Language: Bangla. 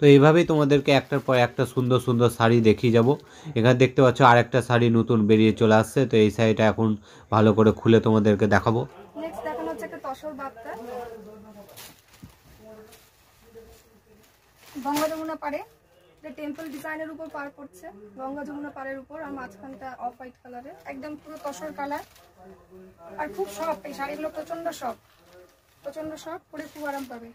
তো এইভাবেই তোমাদেরকে একটার পর একটা সুন্দর সুন্দর শাড়ি দেখিয়ে যাব। এখানে দেখতে পাচ্ছ আরেকটা শাড়ি নতুন বেরিয়ে চলে আসছে, তো এই শাড়িটা এখন ভালো করে খুলে তোমাদেরকে দেখাবো। নেক্সট তসর গঙ্গা যমুনা পাড়ে। এটা টেম্পল ডিজাইনের উপর পার করছে। গঙ্গা যমুনা পাড়ের উপর আর মাঝখানটা অফ হোয়াইট কালারের একদম পুরো তসর কালার আর খুব সফট এই শাড়িগুলো প্রচণ্ড সফট প্রচণ্ড সফট পরে খুব আরাম পাবে।